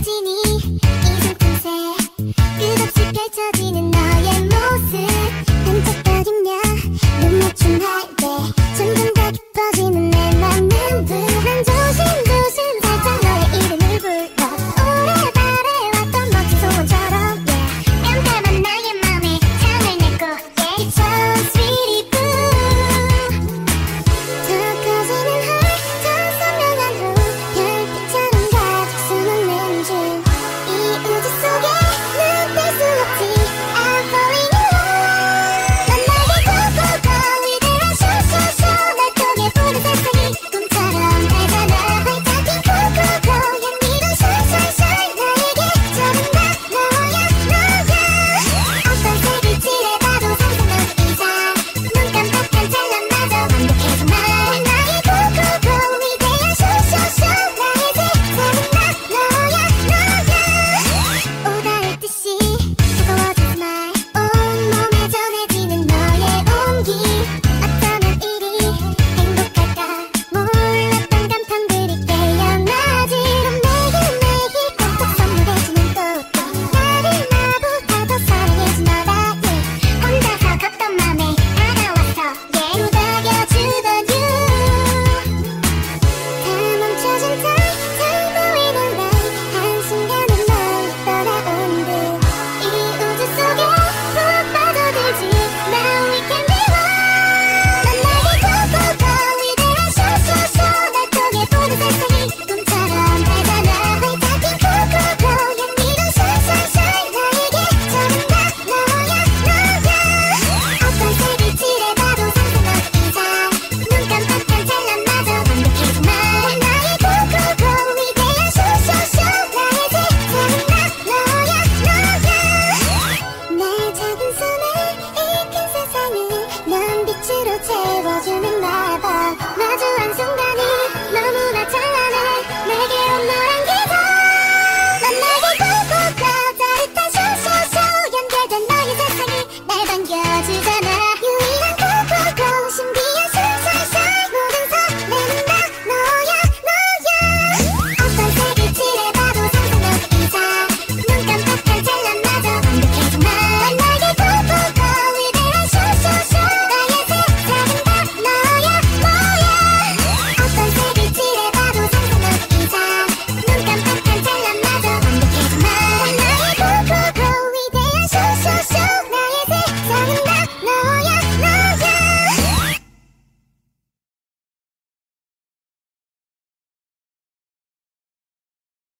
느껴지니 이젠 틈새 끝없이 펼쳐지는 날.